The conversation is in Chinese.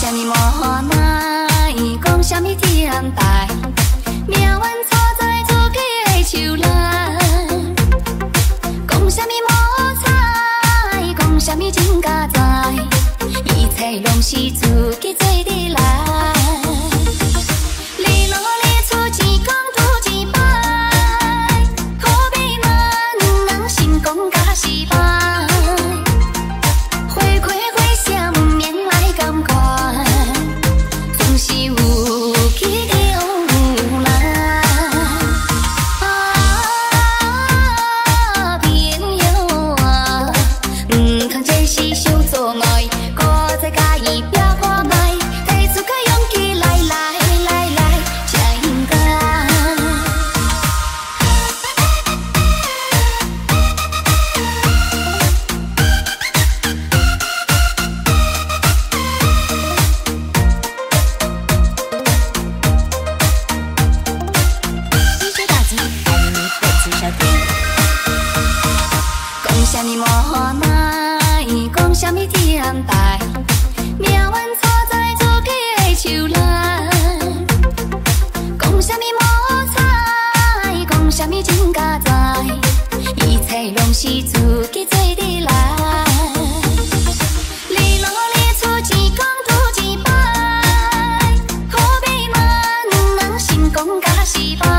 讲什么无奈，讲什么天待，命运错在自己的手累。讲什么无彩，讲什么真假在，一切拢是自己。讲什么无奈讲什么天安排命运错在自己的手里讲什么无采讲什么真加在一切拢是自己做的来落出摆咱失败